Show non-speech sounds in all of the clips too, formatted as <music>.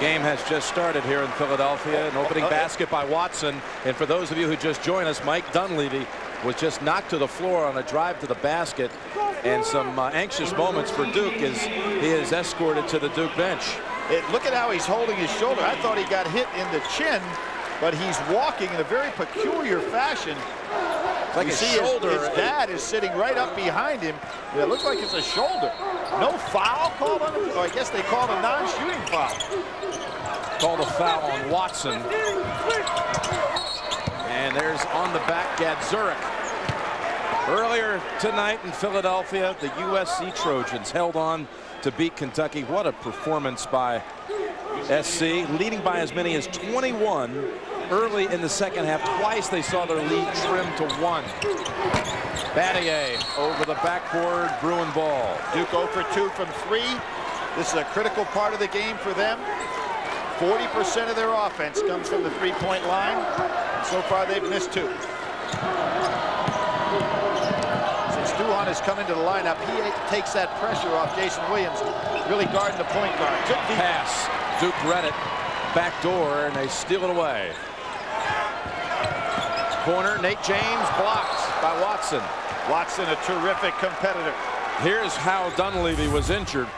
game has just started here in Philadelphia. An opening basket by Watson. And for those of you who just joined us, Mike Dunleavy was just knocked to the floor on a drive to the basket. And some uh, anxious moments for Duke as he is escorted to the Duke bench. It, look at how he's holding his shoulder. I thought he got hit in the chin, but he's walking in a very peculiar fashion. It's like you his see shoulder. His, his dad is sitting right up behind him. It looks like it's a shoulder. No foul called on him? Or I guess they called a non-shooting foul. Called a foul on Watson. And there's on the back Gadzuric. Earlier tonight in Philadelphia, the USC Trojans held on to beat Kentucky. What a performance by SC, leading by as many as 21 early in the second half. Twice they saw their lead trim to one. Battier over the backboard, Bruin ball. Duke 0 for 2 from 3. This is a critical part of the game for them. 40% of their offense comes from the three-point line. And so far, they've missed two. Since Duhon has come into the lineup, he takes that pressure off Jason Williams, really guarding the point guard. Pass. Duke read it. Back door, and they steal it away. Corner, Nate James blocked by Watson. Watson, a terrific competitor. Here's how Dunleavy was injured.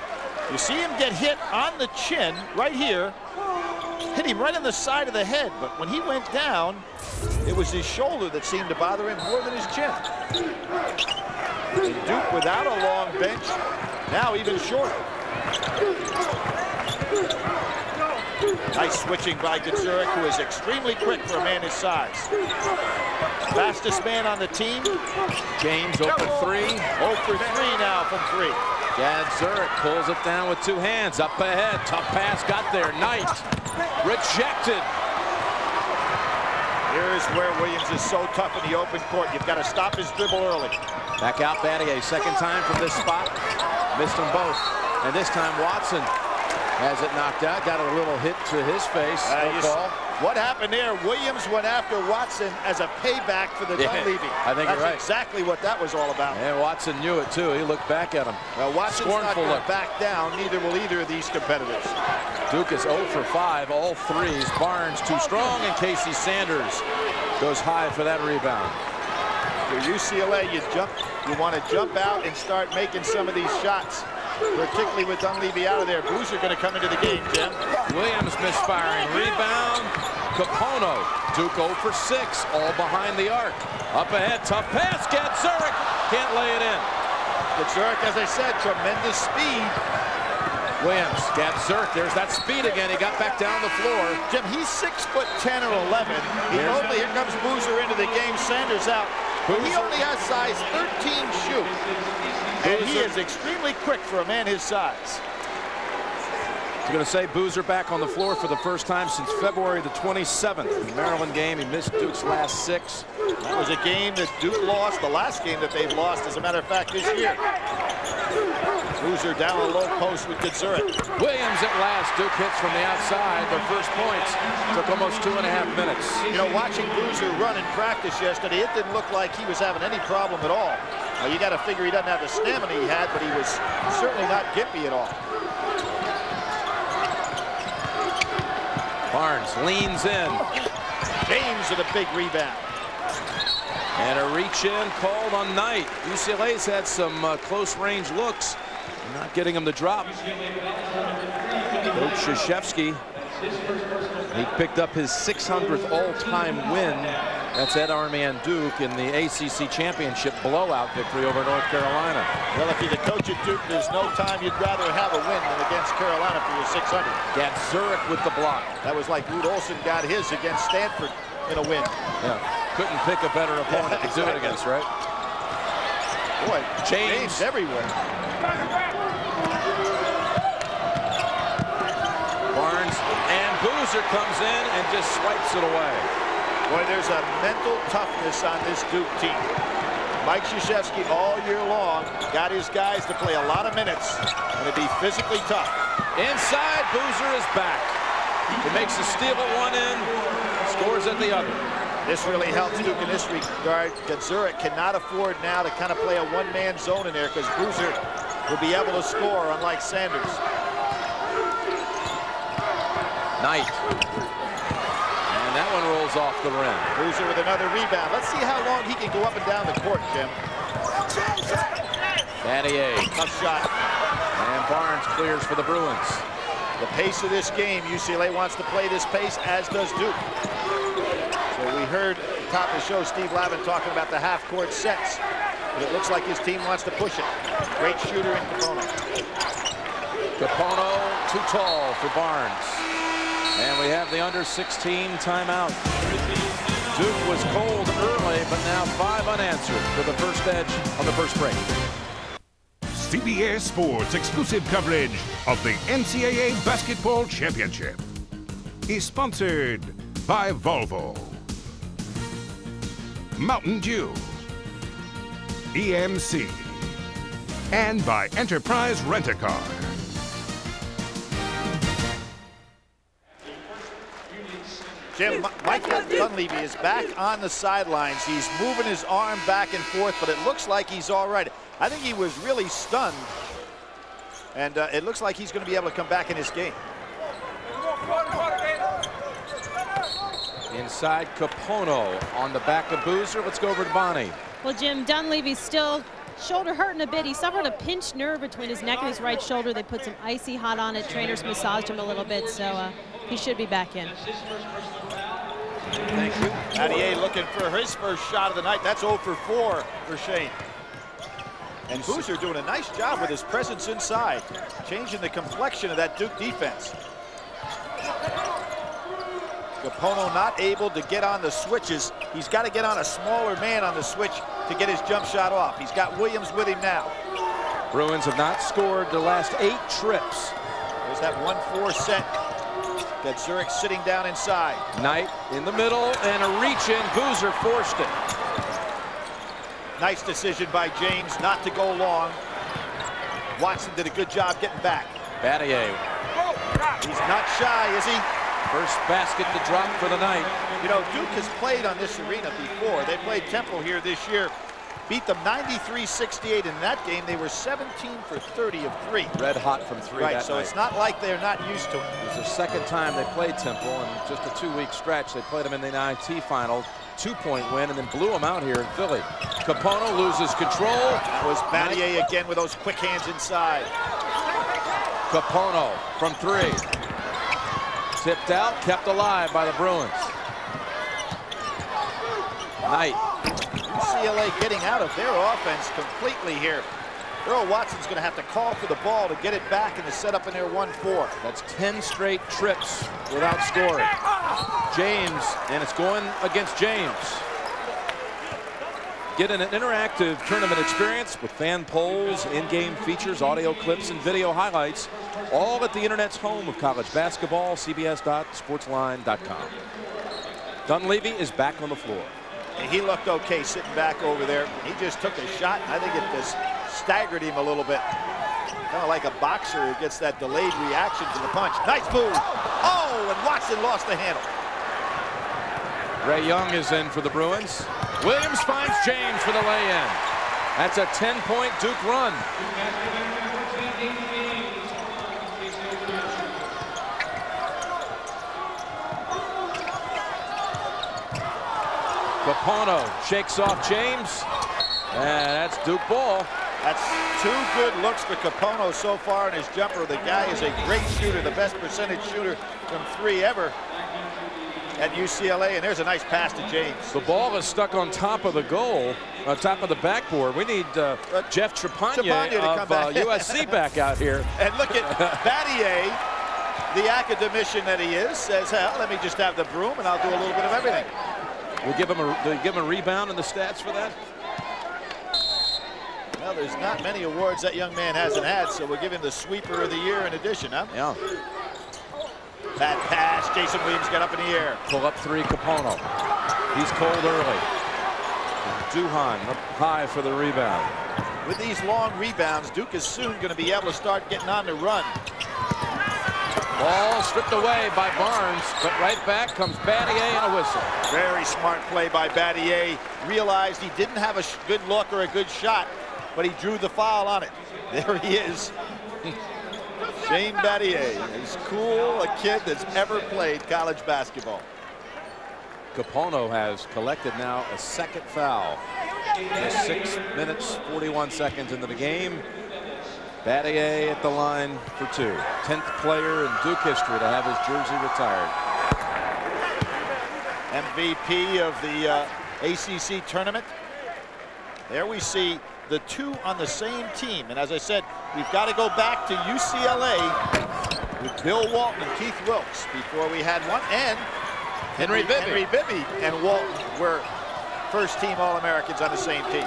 You see him get hit on the chin right here. Hit him right on the side of the head, but when he went down, it was his shoulder that seemed to bother him more than his chin. And Duke without a long bench, now even shorter. Nice switching by Gadzuric, who is extremely quick for a man his size. Fastest man on the team. James open three. 0 for 3 now from three. Gadzuric pulls it down with two hands. Up ahead. Tough pass. Got there. Knight. Rejected. Here's where Williams is so tough in the open court. You've got to stop his dribble early. Back out Battier. Second time from this spot. Missed them both. And this time Watson has it knocked out. Got a little hit to his face. Uh, no call. What happened there? Williams went after Watson as a payback for the Yeah, Dunleavy. I think That's you're right. exactly what that was all about. And Watson knew it too. He looked back at him. Well, Watson's not Scornful look. to back down. Neither will either of these competitors. Duke is 0 for 5, all threes. Barnes too strong, and Casey Sanders goes high for that rebound. For UCLA, you jump. You want to jump out and start making some of these shots, particularly with Dunleavy out of there. Boozer going to come into the game, Jim. Williams misfiring. Rebound. Kapono. Duke 0 for 6, all behind the arc. Up ahead, tough pass. Gadzuric can't lay it in. Gadzuric, as I said, tremendous speed. Williams, Gadzuric, there's that speed again. He got back down the floor. Jim, he's six foot 10 or 11. He Here's- only, here comes Boozer into the game. Sanders out. But he only has size 13 shoot. And he is extremely quick for a man his size. I was going to say Boozer back on the floor for the first time since February the 27th. The Maryland game, he missed Duke's last six. That was a game that Duke lost, the last game that they've lost, as a matter of fact, this year. Boozer down a low post with Gadzuric. Williams at last. Duke hits from the outside. Their first points took almost two and a half minutes. You know, watching Boozer run in practice yesterday, it didn't look like he was having any problem at all. Now, you got to figure he doesn't have the stamina he had, but he was certainly not gimpy at all. Barnes leans in. James with a big rebound. And a reach in called on Knight. UCLA's had some uh, close range looks. Not getting him to drop. Coach Krzyzewski, he picked up his 600th all-time win. That's Ed Army and Duke in the ACC championship blowout victory over North Carolina. Well, if you're the coach at Duke, there's no time you'd rather have a win than against Carolina for your 600. Got Zurich with the block. That was like Lute Olson got his against Stanford in a win. Yeah. Couldn't pick a better opponent to do it against, right? Boy, James. James everywhere. Barnes and Boozer comes in and just swipes it away. Boy, there's a mental toughness on this Duke team. Mike Krzyzewski all year long got his guys to play a lot of minutes and to be physically tough. Inside, Boozer is back. He makes a steal at one end, scores at the other. This really helps Duke in this regard. Gadzuric cannot afford now to kind of play a one-man zone in there because Boozer will be able to score, unlike Sanders. Knight. And that one rolls off the rim. Boozer with another rebound. Let's see how long he can go up and down the court, Jim. Battier. Tough shot. And Barnes clears for the Bruins. The pace of this game, UCLA wants to play this pace, as does Duke. So we heard at the top of the show Steve Lavin talking about the half-court sets. But it looks like his team wants to push it. Great shooter in Kapono. Kapono too tall for Barnes. And we have the under 16 timeout. Duke was cold early, but now five unanswered for the first edge on the first break. CBS Sports exclusive coverage of the NCAA Basketball Championship is sponsored by Volvo, Mountain Dew, EMC, and by Enterprise Rent-A-Car. Jim, Michael Dunleavy is back on the sidelines. He's moving his arm back and forth, but it looks like he's all right. I think he was really stunned, and uh, it looks like he's going to be able to come back in his game. Inside Kapono on the back of Boozer. Let's go over to Bonnie. Well, Jim, Dunleavy's still shoulder hurting a bit. He suffered a pinched nerve between his neck and his right shoulder. They put some icy hot on it. Trainers massaged him a little bit, so uh, he should be back in. Thank you. Battier looking for his first shot of the night. That's 0 for 4 for Shane. And Boozer doing a nice job with his presence inside, changing the complexion of that Duke defense. Kapono not able to get on the switches. He's got to get on a smaller man on the switch to get his jump shot off. He's got Williams with him now. Bruins have not scored the last eight trips. There's that 1-4 set. Gadzuric sitting down inside. Knight in the middle and a reach in. Boozer forced it. Nice decision by James not to go long. Watson did a good job getting back. Battier. He's not shy, is he? First basket to drop for the night. You know, Duke has played on this arena before. They played Temple here this year. Beat them 93-68 in that game. They were 17 for 30 of three. Red hot from three Right, so night. it's not like they're not used to it. It was the second time they played Temple in just a two-week stretch. They played them in the NIT final, two-point win, and then blew them out here in Philly. Kapono loses control. That was Battier again with those quick hands inside. Kapono from three. Tipped out, kept alive by the Bruins. Knight. UCLA getting out of their offense completely here. Earl Watson's going to have to call for the ball to get it back in the setup in their 1-4. That's 10 straight trips without scoring. James, and it's going against James. Get an interactive tournament experience with fan polls, in-game features, audio clips, and video highlights, all at the internet's home of college basketball, cbs.sportsline.com. Dunleavy is back on the floor. And he looked okay sitting back over there. He just took a shot, I think it just staggered him a little bit. Kind of like a boxer who gets that delayed reaction to the punch. Nice move. Oh, and Watson lost the handle. Ray Young is in for the Bruins. Williams finds James for the lay-in. That's a 10-point Duke run. Kapono shakes off James. And that's Duke ball. That's two good looks for Kapono so far in his jumper. The guy is a great shooter, the best percentage shooter from three ever at UCLA. And there's a nice pass to James. The ball is stuck on top of the goal, on top of the backboard. We need uh, Jeff Trepagnier, Trepagnier to of come back. <laughs> uh, USC back out here. And look at <laughs> Battier, the academician that he is, says, hell, let me just have the broom and I'll do a little bit of everything. We'll give him a, give him a rebound in the stats for that. Well, there's not many awards that young man hasn't had, so we'll give him the sweeper of the year in addition, huh? Yeah. That pass, Jason Williams got up in the air. Pull up three, Kapono. He's cold early. Duhon up high for the rebound. With these long rebounds, Duke is soon going to be able to start getting on the run. Ball stripped away by Barnes, but right back comes Battier and a whistle. Very smart play by Battier. Realized he didn't have a good look or a good shot, but he drew the foul on it. <laughs> There he is. <laughs> Shane Battier, as cool a kid that's ever played college basketball. Kapono has collected now a second foul. Just six minutes, 41 seconds into the game. Battier at the line for two. 10th player in Duke history to have his jersey retired. MVP of the uh, ACC tournament. There we see the two on the same team. And as I said, we've got to go back to UCLA with Bill Walton and Keith Wilkes before we had one. And Henry Bibby. Henry Bibby and Walton were first team All-Americans on the same team.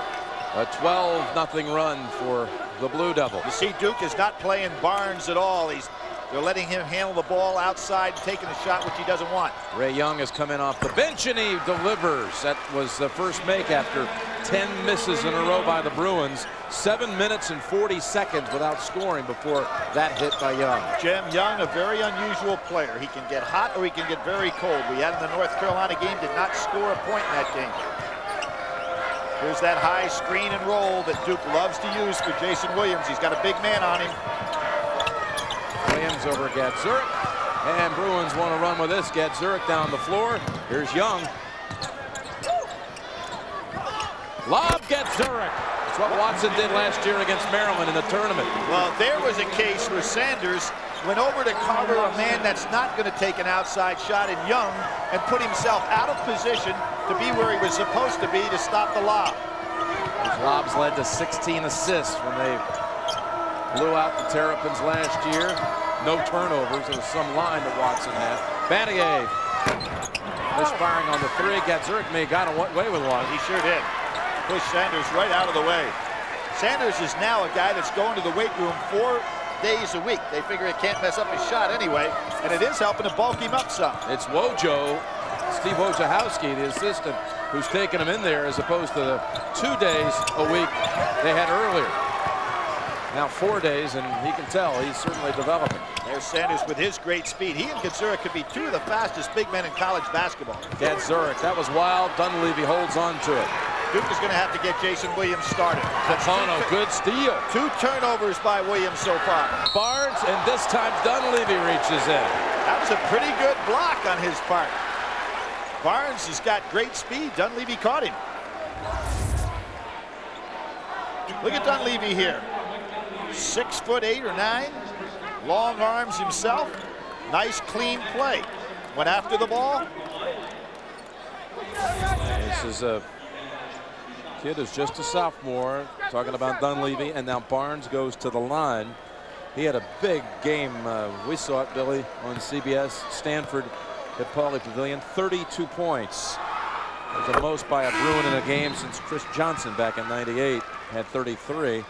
A 12 nothing run for the Blue Devils. You see Duke is not playing Barnes at all. He's they're letting him handle the ball outside, taking a shot which he doesn't want. Ray Young has come in off the bench and he delivers. That was the first make after 10 misses in a row by the Bruins. Seven minutes and 40 seconds without scoring before that hit by Young. Jim Young, a very unusual player. He can get hot or he can get very cold. We had in the North Carolina game, did not score a point in that game. Here's that high screen and roll that Duke loves to use for Jason Williams. He's got a big man on him. Williams over Gadzuric. And Bruins want to run with this. Gadzuric down the floor. Here's Young. Lob Gadzuric. That's what Watson did last year against Maryland in the tournament. Well, there was a case where Sanders went over to cover a man that's not going to take an outside shot in Young and put himself out of position to be where he was supposed to be to stop the lob. Those lobs led to 16 assists when they blew out the Terrapins last year. No turnovers. There was some line that Watson had. Battier misfiring on the three. Gadzuric may got away with one. He sure did. Push Sanders right out of the way. Sanders is now a guy that's going to the weight room four days a week. They figure he can't mess up his shot anyway, and it is helping to bulk him up some. It's Wojo, Steve Wojciechowski, the assistant, who's taking him in there as opposed to the two days a week they had earlier. Now four days, and he can tell he's certainly developing. There's Sanders with his great speed. He and Gadzuric could be two of the fastest big men in college basketball. Gadzuric, that was wild. Dunleavy holds on to it. Duke is going to have to get Jason Williams started. Kapono, good steal. Two turnovers by Williams so far. Barnes, and this time Dunleavy reaches in. That was a pretty good block on his part. Barnes has got great speed. Dunleavy caught him. Look at Dunleavy here. Six foot eight or nine. Long arms himself. Nice clean play. Went after the ball. This is a kid who's just a sophomore. Talking about Dunleavy. And now Barnes goes to the line. He had a big game. Uh, we saw it, Billy, on CBS. Stanford at Pauley Pavilion. 32 points. It was the most by a Bruin in a game since Chris Johnson back in 98 had 33.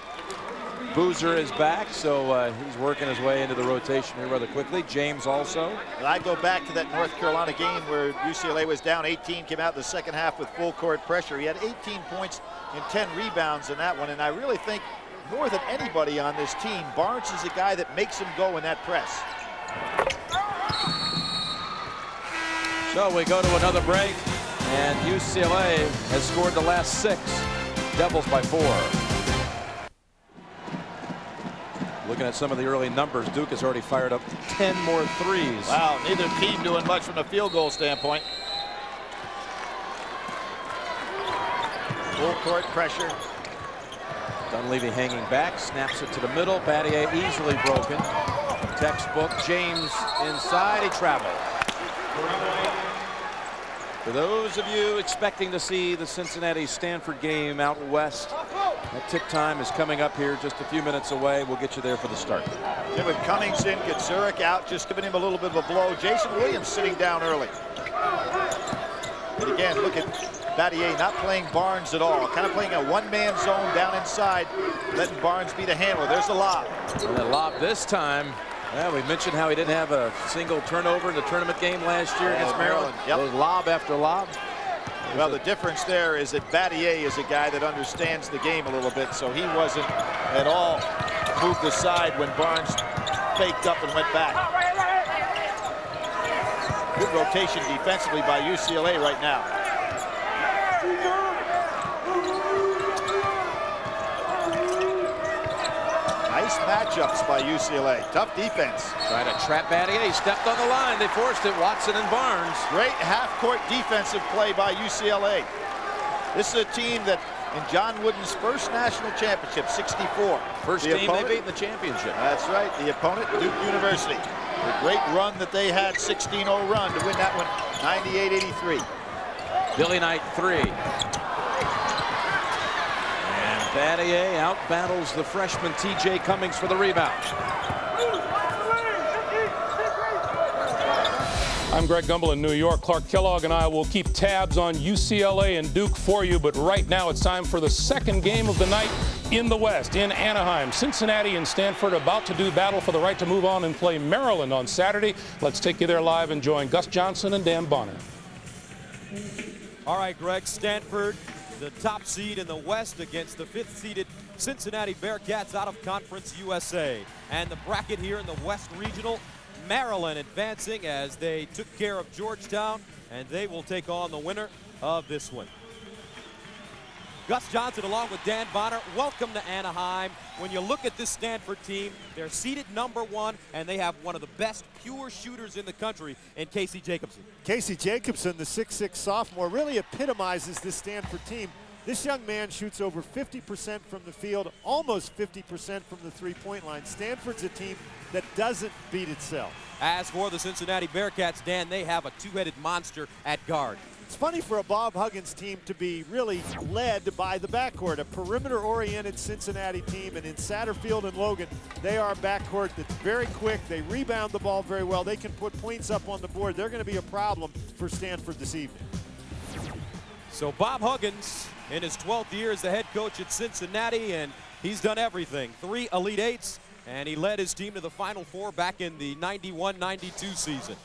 Boozer is back, so uh, he's working his way into the rotation here rather quickly. James also. And I go back to that North Carolina game where UCLA was down 18, came out in the second half with full court pressure. He had 18 points and 10 rebounds in that one, and I really think more than anybody on this team, Barnes is a guy that makes him go in that press. So we go to another break, and UCLA has scored the last six. Devils by four. Looking at some of the early numbers, Duke has already fired up 10 more threes. Wow, neither team doing much from a field goal standpoint. Full court pressure. Dunleavy hanging back, snaps it to the middle. Battier easily broken. Textbook, James inside, he traveled. For those of you expecting to see the Cincinnati-Stanford game out west, that tip time is coming up here just a few minutes away. We'll get you there for the start. Then with Cummings in, Gadzuric out, just giving him a little bit of a blow. Jason Williams sitting down early. And again, look at Battier not playing Barnes at all. Kind of playing a one-man zone down inside, letting Barnes be the handler. There's the lob. And the lob this time well, we mentioned how he didn't have a single turnover in the tournament game last year against Maryland. Yep. Those lob after lob. Well, the difference there is that Battier is a guy that understands the game a little bit, so he wasn't at all moved aside when Barnes faked up and went back. Good rotation defensively by UCLA right now. Matchups by UCLA. Tough defense. Trying to trap Battier. He stepped on the line. They forced it. Watson and Barnes. Great half-court defensive play by UCLA. This is a team that in John Wooden's first national championship, 64. First the team opponent, they beat in the championship. That's right. The opponent, Duke University. The great run that they had, 16-0 run to win that one, 98-83. Billy Knight three. And Battier out battles the freshman TJ Cummings for the rebound. I'm Greg Gumbel in New York. Clark Kellogg and I will keep tabs on UCLA and Duke for you, but right now it's time for the second game of the night in the West, in Anaheim. Cincinnati and Stanford about to do battle for the right to move on and play Maryland on Saturday. Let's take you there live and join Gus Johnson and Dan Bonner. All right, Greg, Stanford, the top seed in the West against the fifth seeded Cincinnati Bearcats out of Conference USA. And the bracket here in the West Regional, Maryland advancing as they took care of Georgetown, and they will take on the winner of this one. Gus Johnson along with Dan Bonner, welcome to Anaheim. When you look at this Stanford team, they're seated number one, and they have one of the best pure shooters in the country in Casey Jacobsen. Casey Jacobsen, the 6'6 sophomore, really epitomizes this Stanford team. This young man shoots over 50% from the field, almost 50% from the three-point line. Stanford's a team that doesn't beat itself. As for the Cincinnati Bearcats, Dan, they have a two-headed monster at guard. It's funny for a Bob Huggins team to be really led by the backcourt, a perimeter-oriented Cincinnati team, and in Satterfield and Logan, they are a backcourt that's very quick. They rebound the ball very well. They can put points up on the board. They're going to be a problem for Stanford this evening. So Bob Huggins, in his 12th year as the head coach at Cincinnati, and he's done everything. Three Elite Eights, and he led his team to the Final Four back in the 91-92 season.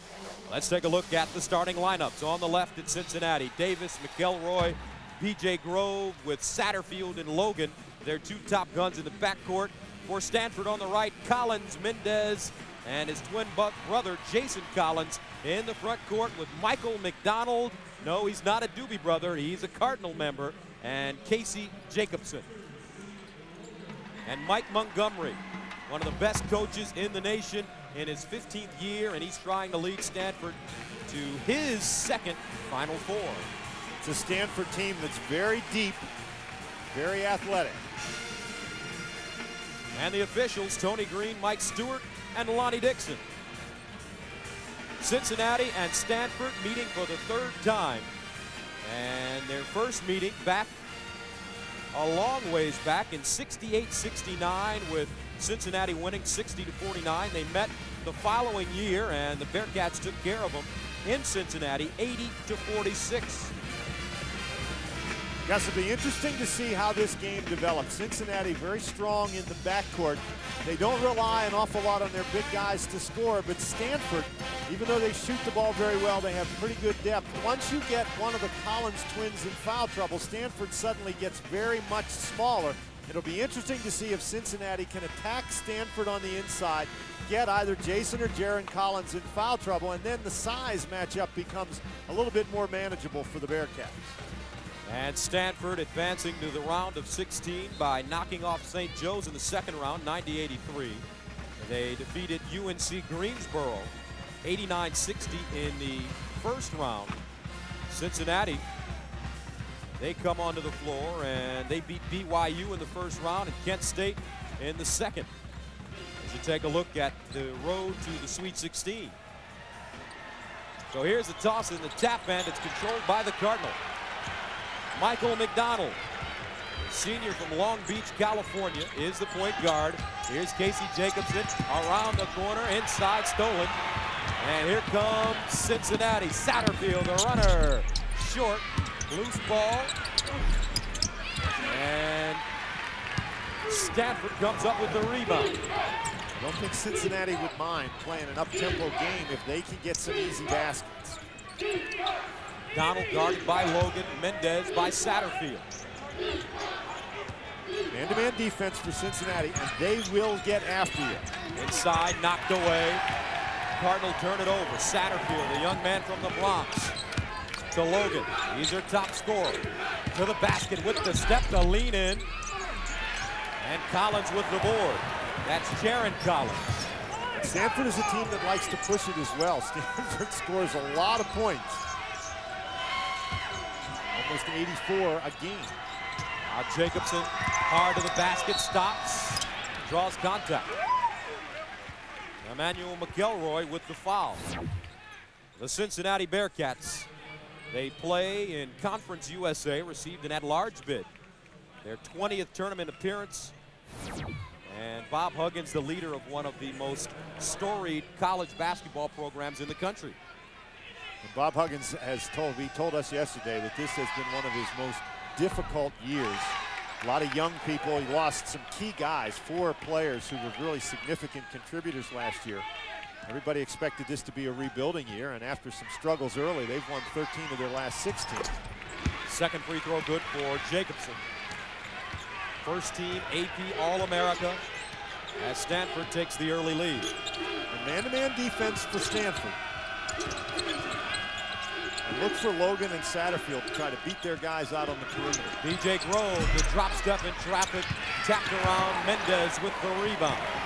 Let's take a look at the starting lineups. On the left at Cincinnati, Davis, McElroy, B.J. Grove with Satterfield and Logan. Their two top guns in the backcourt. For Stanford on the right, Collins, Mendez, and his twin buck brother, Jason Collins, in the front court with Michael McDonald. No, he's not a Doobie brother. He's a Cardinal member. And Casey Jacobsen. And Mike Montgomery, one of the best coaches in the nation in his 15th year, and he's trying to lead Stanford to his second Final Four. It's a Stanford team that's very deep, very athletic. And the officials, Tony Green, Mike Stewart, and Lonnie Dixon. Cincinnati and Stanford meeting for the third time. And their first meeting back a long ways back in 68-69 with Cincinnati winning 60 to 49. They met the following year and the Bearcats took care of them in Cincinnati 80 to 46. Guys, it'll be interesting to see how this game develops. Cincinnati very strong in the backcourt. They don't rely an awful lot on their big guys to score, but Stanford, even though they shoot the ball very well, they have pretty good depth. Once you get one of the Collins twins in foul trouble, Stanford suddenly gets very much smaller. It'll be interesting to see if Cincinnati can attack Stanford on the inside, get either Jason or Jarron Collins in foul trouble, and then the size matchup becomes a little bit more manageable for the Bearcats. And Stanford advancing to the round of 16 by knocking off St. Joe's in the second round, 90-83. They defeated UNC Greensboro 89-60 in the first round. Cincinnati, they come onto the floor and they beat BYU in the first round and Kent State in the second. As you take a look at the road to the Sweet 16. So here's the toss in the tap end. It's controlled by the Cardinal. Michael McDonald, senior from Long Beach, California, is the point guard. Here's Casey Jacobsen around the corner, inside stolen. And here comes Cincinnati. Satterfield, the runner. Short, loose ball. And Stanford comes up with the rebound. I don't think Cincinnati would mind playing an up-tempo game if they can get some easy baskets. Donald guarded by Logan, Mendez by Satterfield. Man-to-man -man defense for Cincinnati, and they will get after you. Inside, knocked away. Cardinal turn it over. Satterfield, the young man from the Bronx. To Logan. He's their top scorer. To the basket with the step to lean in. And Collins with the board. That's Jarron Collins. Stanford is a team that likes to push it as well. <laughs> Stanford scores a lot of points. Almost 84 a game. Now Jacobsen, hard to the basket, stops, draws contact. Immanuel McElroy with the foul. The Cincinnati Bearcats, they play in Conference USA, received an at-large bid. Their 20th tournament appearance. And Bob Huggins, the leader of one of the most storied college basketball programs in the country. And Bob Huggins has told, he told us yesterday that this has been one of his most difficult years. A lot of young people. He lost some key guys, four players who were really significant contributors last year. Everybody expected this to be a rebuilding year, and after some struggles early, they've won 13 of their last 16. Second free throw good for Jacobsen. First team AP All-America as Stanford takes the early lead. man-to-man -man defense for Stanford. And Look for Logan and Satterfield to try to beat their guys out on the perimeter. B.J. Grove, the drop step in traffic, tapped around Mendez with the rebound.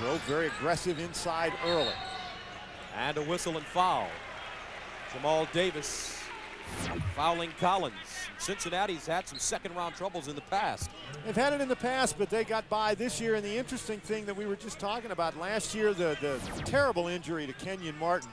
Grove very aggressive inside early. And a whistle and foul. Jamal Davis fouling Collins. Cincinnati's had some second round troubles in the past. They've had it in the past, but they got by this year. And the interesting thing that we were just talking about last year, the, the terrible injury to Kenyon Martin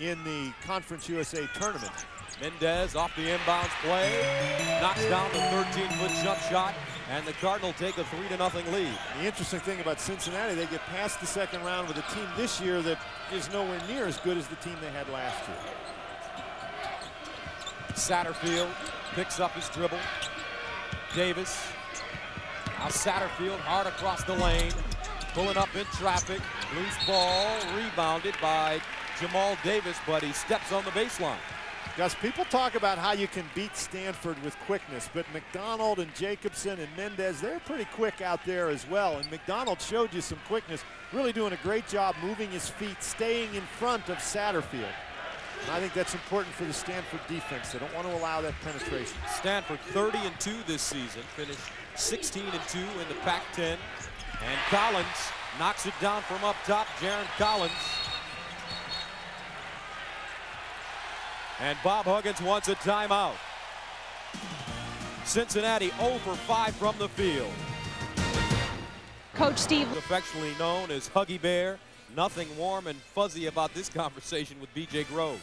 in the Conference USA tournament. Mendez off the inbounds play, knocks down the 13-foot jump shot, and the Cardinal take a 3 to nothing lead. The interesting thing about Cincinnati, they get past the second round with a team this year that is nowhere near as good as the team they had last year. Satterfield picks up his dribble. Davis. Now Satterfield hard across the lane, pulling up in traffic. Loose ball, rebounded by Jamal Davis, but he steps on the baseline. Gus, people talk about how you can beat Stanford with quickness, but McDonald and Jacobsen and Mendez, they're pretty quick out there as well. And McDonald showed you some quickness, really doing a great job moving his feet, staying in front of Satterfield. And I think that's important for the Stanford defense. They don't want to allow that penetration. Stanford 30 and 2 this season, finished 16 and 2 in the Pac-10. And Collins knocks it down from up top. Jarron Collins And Bob Huggins wants a timeout. Cincinnati 0 for 5 from the field. Coach Steve. Affectionately known as Huggy Bear. Nothing warm and fuzzy about this conversation with B.J. Grove.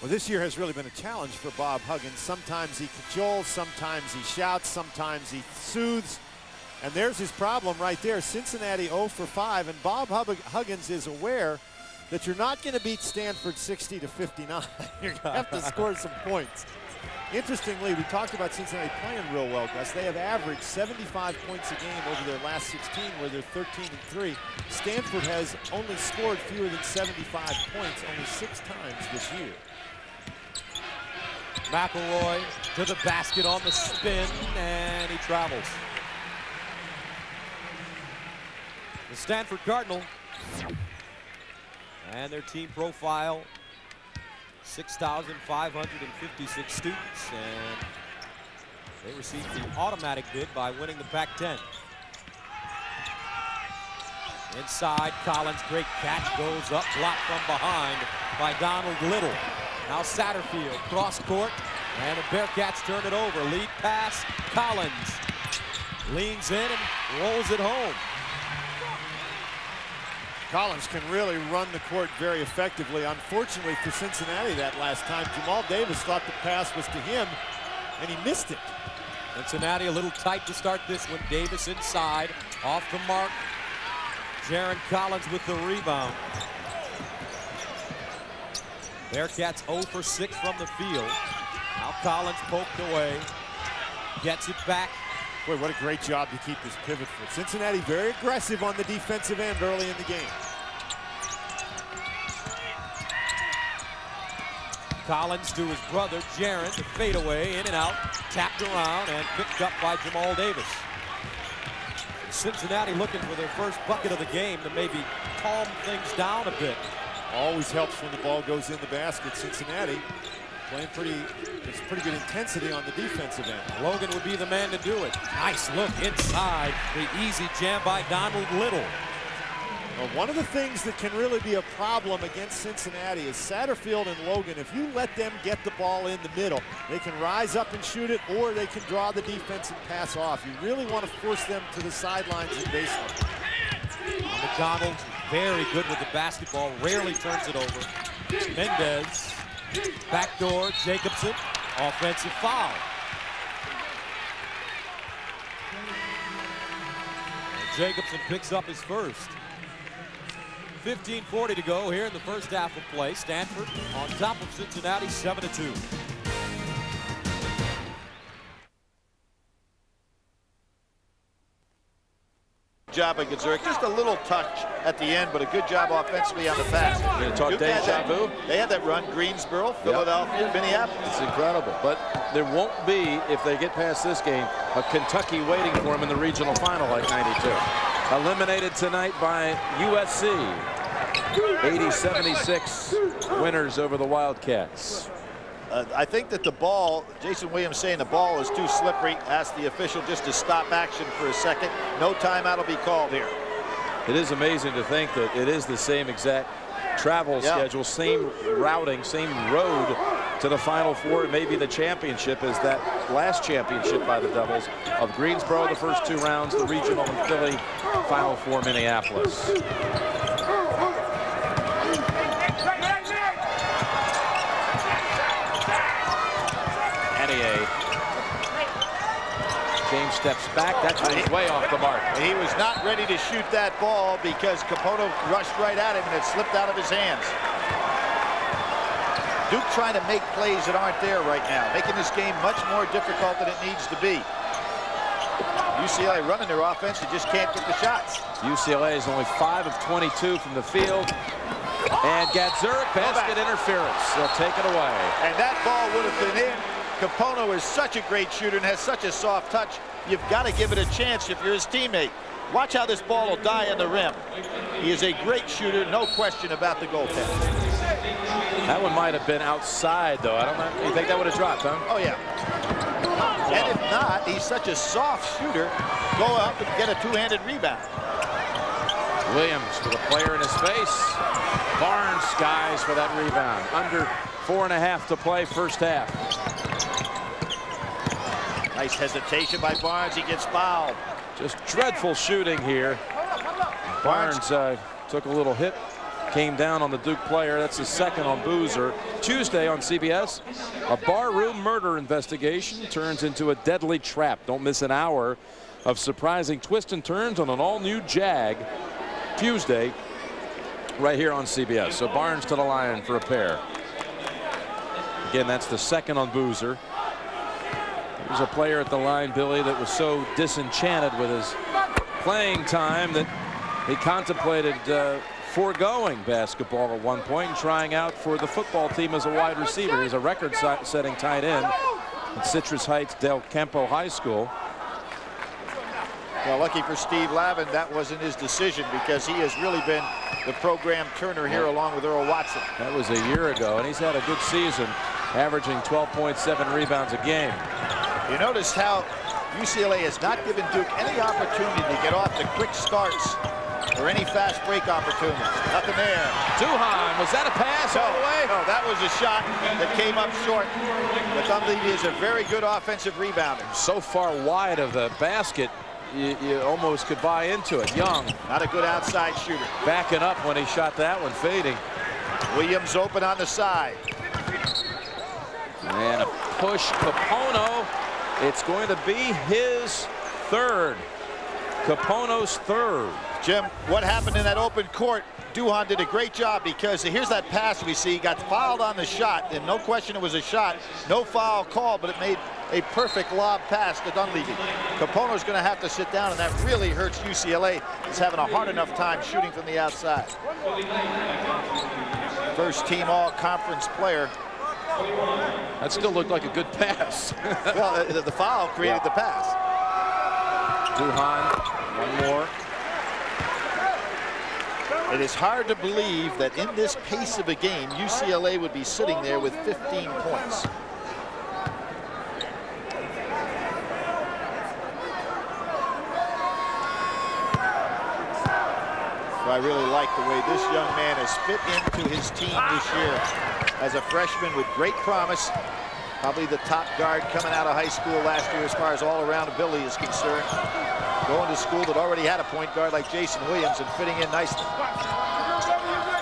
Well, this year has really been a challenge for Bob Huggins. Sometimes he cajoles, sometimes he shouts, sometimes he soothes. And there's his problem right there. Cincinnati 0 for 5. And Bob Huggins is aware that you're not going to beat Stanford 60 to 59. <laughs> you're going to have to score some points. Interestingly, we talked about Cincinnati playing real well, Gus. They have averaged 75 points a game over their last 16, where they're 13 and 3. Stanford has only scored fewer than 75 points only six times this year. McElroy to the basket on the spin, and he travels. the Stanford Cardinal. And their team profile, 6,556 students, and they received the automatic bid by winning the Pac-10. Inside, Collins, great catch, goes up, blocked from behind by Donald Little. Now Satterfield, cross court, and the Bearcats turn it over. Lead pass, Collins leans in and rolls it home. Collins can really run the court very effectively. Unfortunately for Cincinnati that last time, Jamal Davis thought the pass was to him, and he missed it. Cincinnati a little tight to start this one. Davis inside, off the mark. Jarron Collins with the rebound. Bearcats 0 for 6 from the field. Now Collins poked away. Gets it back Boy, what a great job to keep this pivot for Cincinnati very aggressive on the defensive end early in the game. Collins to his brother, Jarron, the fadeaway, in and out, tapped around and picked up by Jamal Davis. Cincinnati looking for their first bucket of the game to maybe calm things down a bit. Always helps when the ball goes in the basket. Cincinnati Playing pretty, it's pretty good intensity on the defensive end. Logan would be the man to do it. Nice look inside. The easy jam by Donald Little. Well, one of the things that can really be a problem against Cincinnati is Satterfield and Logan. If you let them get the ball in the middle, they can rise up and shoot it, or they can draw the defense and pass off. You really want to force them to the sidelines and baseline. McDonald, very good with the basketball, rarely turns it over. Mendez, backdoor, Jacobsen, offensive foul. And Jacobsen picks up his first. 15.40 to go here in the first half of play. Stanford on top of Cincinnati, 7-2. Job by Gadzuric. Just a little touch at the end, but a good job offensively on the pass. Going to talk Duke deja vu? They had that run, Greensboro, Philadelphia, Minneapolis. It's incredible. But there won't be, if they get past this game, a Kentucky waiting for them in the regional final like 92. Eliminated tonight by USC. 80-76 winners over the Wildcats. Uh, I think that the ball, Jason Williams saying the ball is too slippery, asked the official just to stop action for a second. No timeout will be called here. It is amazing to think that it is the same exact travel Yeah. schedule, same routing, same road to the Final Four, maybe the championship as that last championship by the Devils of Greensboro, the first two rounds, the regional in Philly, Final Four Minneapolis. Anier. James steps back. That's when he's way off the mark. He was not ready to shoot that ball because Kapono rushed right at him and it slipped out of his hands. Duke trying to make plays that aren't there right now, making this game much more difficult than it needs to be. UCLA running their offense, they just can't get the shots. UCLA is only 5 of 22 from the field. And Gadzuric, basket interference. They'll take it away. And that ball would have been in. Kapono is such a great shooter and has such a soft touch. You've got to give it a chance if you're his teammate. Watch how this ball will die in the rim. He is a great shooter, no question about the goaltender. That one might have been outside, though. I don't know. You think that would have dropped, huh? Oh, yeah. And if not, he's such a soft shooter. Go up and get a two-handed rebound. Williams with a player in his face. Barnes skies for that rebound. Under four and a half to play first half. Nice hesitation by Barnes. He gets fouled. Just dreadful shooting here. Barnes uh, took a little hit, came down on the Duke player. That's his second on Boozer. Tuesday on CBS, a barroom murder investigation turns into a deadly trap. Don't miss an hour of surprising twists and turns on an all-new Jag Tuesday right here on CBS. So Barnes to the line for a pair. Again, that's the second on Boozer. There's a player at the line, Billy, that was so disenchanted with his playing time that he contemplated uh, foregoing basketball at one point and trying out for the football team as a wide receiver. He's a record-setting tight end at Citrus Heights Del Campo High School. Well, lucky for Steve Lavin, that wasn't his decision because he has really been the program turner here along with Earl Watson. That was a year ago, and he's had a good season, averaging 12.7 rebounds a game. You notice how UCLA has not given Duke any opportunity to get off the quick starts or any fast break opportunities. Nothing there. Duhon, was that a pass No, all the way? no, that was a shot that came up short. But Dunleavy is a very good offensive rebounder. So far wide of the basket, you, you almost could buy into it. Young Not a good outside shooter. backing up when he shot that one, fading. Williams open on the side. And a push, Kapono. It's going to be his third. Kapono's third. Jim, what happened in that open court? Duhon did a great job because here's that pass we see. He got fouled on the shot, and no question it was a shot. No foul call, but it made a perfect lob pass to Dunleavy. Kapono's going to have to sit down, and that really hurts UCLA. He's having a hard enough time shooting from the outside. First team all-conference player. That still looked like a good pass. <laughs> Well, the, the foul created the pass. Duhon, one more. It is hard to believe that in this pace of a game, UCLA would be sitting there with 15 points. I really like the way this young man has fit into his team this year as a freshman with great promise. Probably the top guard coming out of high school last year as far as all-around ability is concerned. Going to school that already had a point guard like Jason Williams and fitting in nicely.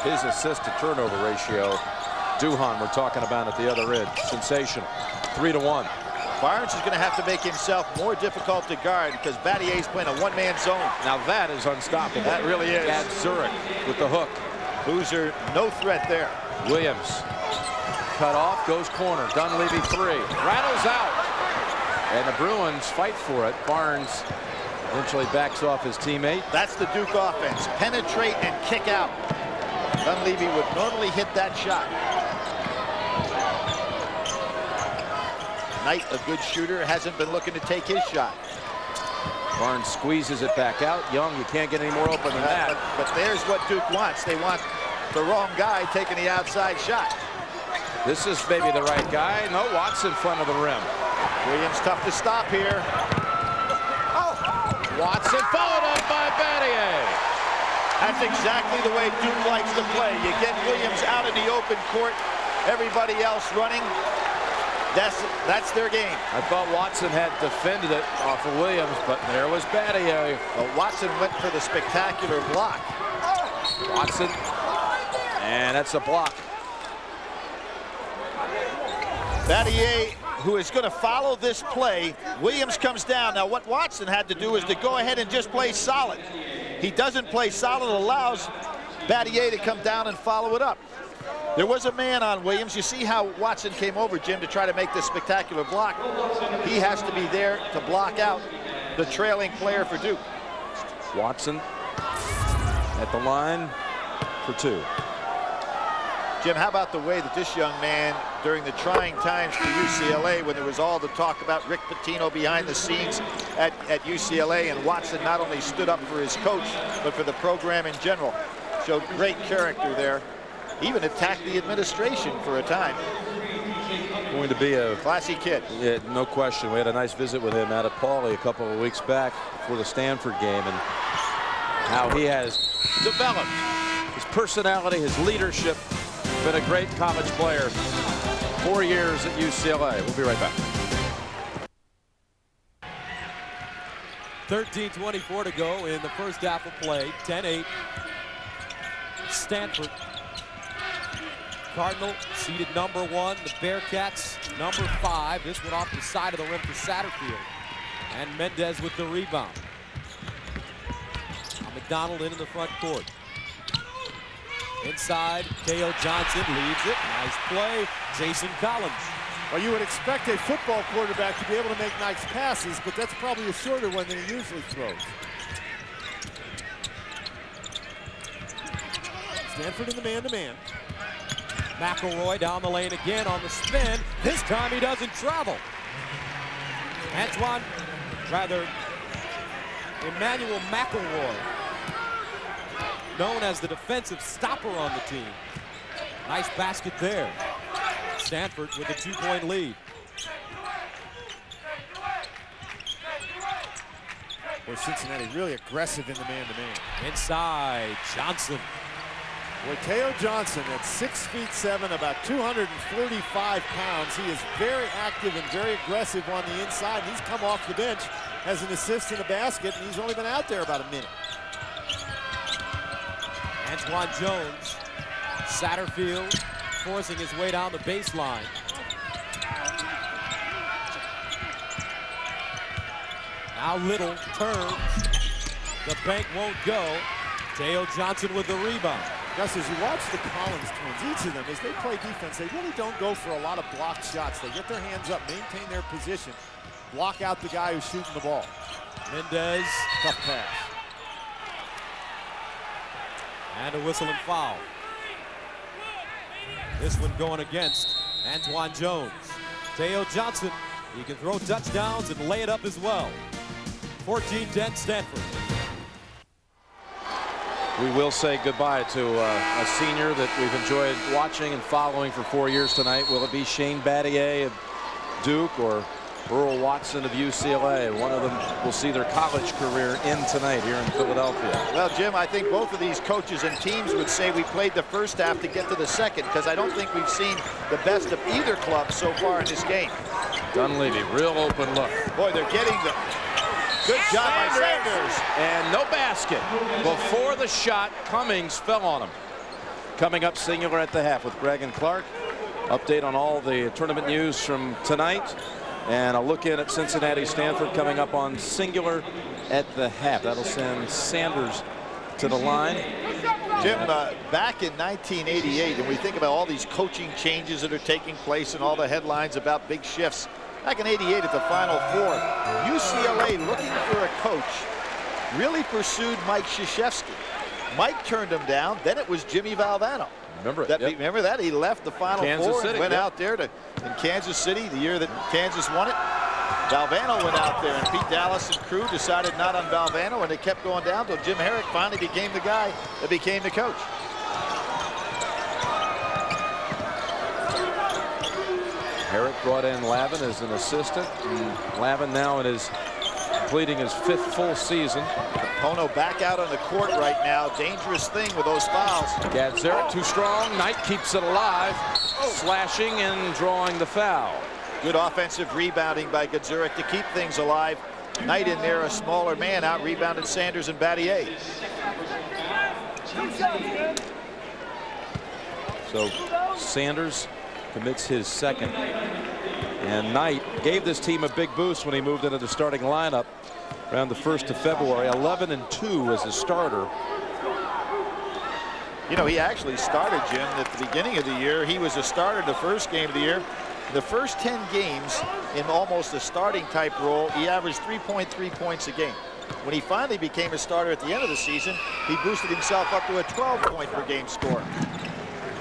His assist to turnover ratio, Duhon we're talking about at the other end, sensational. Three to one. Barnes is going to have to make himself more difficult to guard because Battier is playing a one-man zone. Now that is unstoppable. That really is. Gadzuric with the hook. Boozer, no threat there. Williams cut off, goes corner. Dunleavy three. Rattles out. And the Bruins fight for it. Barnes eventually backs off his teammate. That's the Duke offense. Penetrate and kick out. Dunleavy would normally hit that shot. Knight, a good shooter, hasn't been looking to take his shot. Barnes squeezes it back out. Young, you can't get any more open than that. But, but there's what Duke wants. They want the wrong guy taking the outside shot. This is maybe the right guy. No, Watts in front of the rim. Williams tough to stop here. Oh. Watson followed up by Battier. That's exactly the way Duke likes to play. You get Williams out in the open court, everybody else running, that's that's their game. I thought Watson had defended it off of Williams, but there was Battier. Well, Watson went for the spectacular block. Watson, and that's a block. Battier, who is going to follow this play, Williams comes down. Now, what Watson had to do is to go ahead and just play solid. He doesn't play solid, allows Battier to come down and follow it up. There was a man on Williams. You see how Watson came over, Jim, to try to make this spectacular block. He has to be there to block out the trailing player for Duke. Watson at the line for two. Jim, how about the way that this young man, during the trying times for UCLA, when there was all the talk about Rick Pitino behind the scenes at, at UCLA, and Watson not only stood up for his coach, but for the program in general, showed great character there even attacked the administration for a time. Going to be a classy kid. Yeah, no question. We had a nice visit with him out at Pauley a couple of weeks back for the Stanford game and how he has developed his personality, his leadership. Been a great college player. Four years at UCLA. We'll be right back. 13-24 to go in the first half of play. 10-8. Stanford Cardinal seeded number one. The Bearcats number five. This one off the side of the rim for Satterfield. And Mendez with the rebound. McDonald in the front court. Inside, Teyo Johnson leads it. Nice play. Jason Collins. Well, you would expect a football quarterback to be able to make nice passes, but that's probably a shorter one than he usually throws. Stanford in the man-to-man. -man. McElroy down the lane again on the spin. This time he doesn't travel. Antoine, rather, Immanuel McElroy, known as the defensive stopper on the team. Nice basket there. Stanford with a two-point lead. Boy, Cincinnati really aggressive in the man-to-man. -man. Inside, Johnson Teyo Johnson at six feet seven, about 245 pounds. He is very active and very aggressive on the inside. He's come off the bench as an assist in a basket, and he's only been out there about a minute. Antoine Jones, Satterfield forcing his way down the baseline. Now Little turns. The bank won't go. Dale Johnson with the rebound. Gus, as you watch the Collins twins, each of them, as they play defense, they really don't go for a lot of blocked shots. They get their hands up, maintain their position, block out the guy who's shooting the ball. Mendez, tough pass. And a whistle and foul. This one going against Antoine Jones. Teyo Johnson, he can throw touchdowns and lay it up as well. 14-10 Stanford. We will say goodbye to uh, a senior that we've enjoyed watching and following for four years tonight. Will it be Shane Battier of Duke or Earl Watson of UCLA? One of them will see their college career end tonight here in Philadelphia. Well, Jim, I think both of these coaches and teams would say we played the first half to get to the second because I don't think we've seen the best of either club so far in this game. Dunleavy, real open look. Boy, they're getting the Good job by Sanders. And no basket. Before the shot, Cummings fell on him. Coming up Cingular at the half with Greg and Clark. Update on all the tournament news from tonight. And a look in at Cincinnati Stanford coming up on Cingular at the half. That'll send Sanders to the line. Jim, uh, back in 1988, and we think about all these coaching changes that are taking place and all the headlines about big shifts. Back in 88 at the Final Four, UCLA looking for a coach really pursued Mike Krzyzewski. Mike turned him down. Then it was Jimmy Valvano. Remember that? Yep. Remember that? He left the Final Kansas Four City, and went yep. out there to in Kansas City the year that Kansas won it. Valvano went out there, and Pete Dalis and crew decided not on Valvano, and it kept going down until Jim Herrick finally became the guy that became the coach. Herrick brought in Lavin as an assistant. And Lavin now in his completing his fifth full season. Pono back out on the court right now. Dangerous thing with those fouls. Gadzuric too strong. Knight keeps it alive. Slashing and drawing the foul. Good offensive rebounding by Gadzuric to keep things alive. Knight in there, a smaller man, out rebounded Sanders and Battier. So Sanders commits his second. And Knight gave this team a big boost when he moved into the starting lineup around the 1st of February. 11 and 2 as a starter. You know, he actually started, Jim, at the beginning of the year. He was a starter the first game of the year. The first 10 games in almost a starting type role, he averaged 3.3 points a game. When he finally became a starter at the end of the season, he boosted himself up to a 12 point per game score.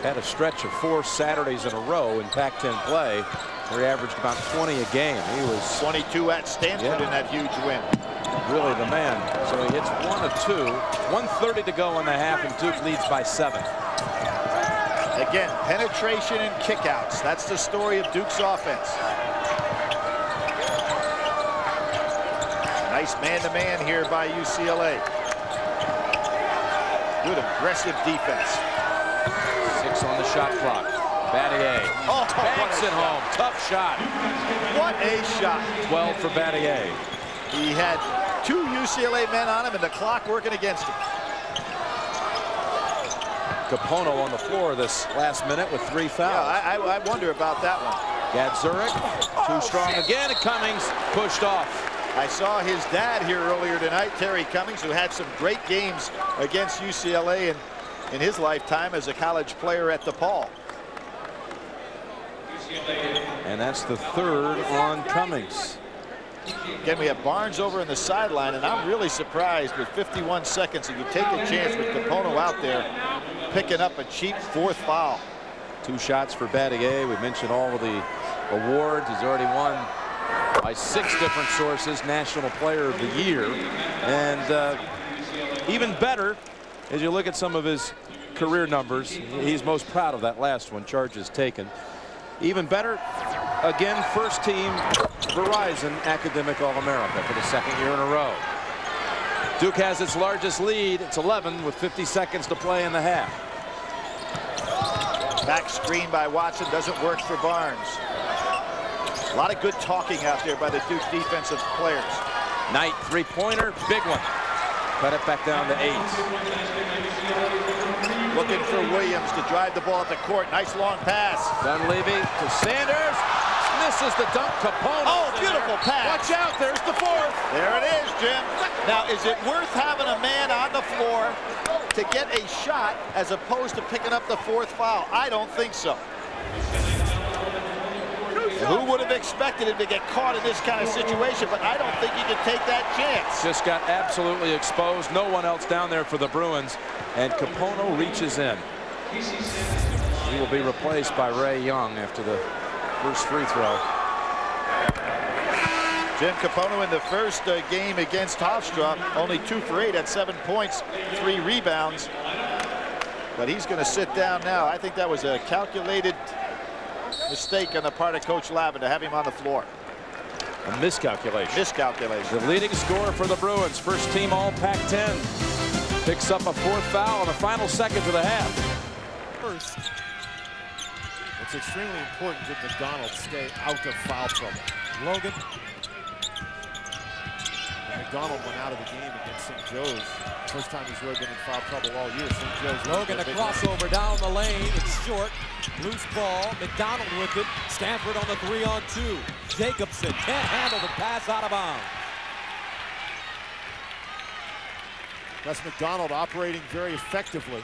Had a stretch of four Saturdays in a row in Pac-10 play where he averaged about 20 a game. He was 22 at Stanford Yeah. in that huge win. really the man. So he hits one of two. 130 to go in the half, and Duke leads by seven. Again, penetration and kickouts. That's the story of Duke's offense. Nice man-to-man here by UCLA. Good aggressive defense. On the shot clock. Battier Oh, banks what a it home. Tough shot. What a shot. 12 for Battier. He had two UCLA men on him and the clock working against him. Kapono on the floor this last minute with three Yeah, fouls. I, I, I wonder about that one. Gadzuric, too strong oh, again, and Cummings pushed off. I saw his dad here earlier tonight, Terry Cummings, who had some great games against UCLA in, in his lifetime as a college player at DePaul. And that's the third on Cummings. Again, we have Barnes over in the sideline, and I'm really surprised with 51 seconds that you take a chance with Kapono out there picking up a cheap fourth foul. Two shots for Battier. We mentioned all of the awards. He's already won by six different sources National Player of the Year. And uh, even better, as you look at some of his career numbers, he's most proud of that last one, charges taken. Even better, again, first team Verizon Academic All-America for the second year in a row. Duke has its largest lead. It's 11 with 50 seconds to play in the half. Back screen by Watson doesn't work for Barnes. A lot of good talking out there by the Duke defensive players. Knight three-pointer, big one. Cut it back down to eight. Looking for Williams to drive the ball at the court. Nice long pass. Dunleavy to Sanders. Misses the dunk. Kapono. Oh, beautiful pass. Watch out. There's the fourth. There it is, Jim. Now, is it worth having a man on the floor to get a shot as opposed to picking up the fourth foul? I don't think so. Who would have expected him to get caught in this kind of situation? But I don't think he can take that chance. Just got absolutely exposed. No one else down there for the Bruins. And Kapono reaches in. He will be replaced by Ray Young after the first free throw. Jim Kapono in the first uh, game against Hofstra, only two for eight at seven points, three rebounds. But he's going to sit down now. I think that was a calculated mistake on the part of Coach Lavin to have him on the floor. A miscalculation. Miscalculation. The leading scorer for the Bruins, first team all Pac-10, picks up a fourth foul in the final seconds of the half. First, it's extremely important that McDonald stay out of foul trouble. Logan. And McDonald went out of the game against St. Joe's. First time he's really been in foul trouble all year. St. Joe's. Logan a crossover down the lane. It's short. Loose ball. McDonald with it. Stanford on the three on two. Jacobsen can't handle the pass out of bounds. Gus McDonald operating very effectively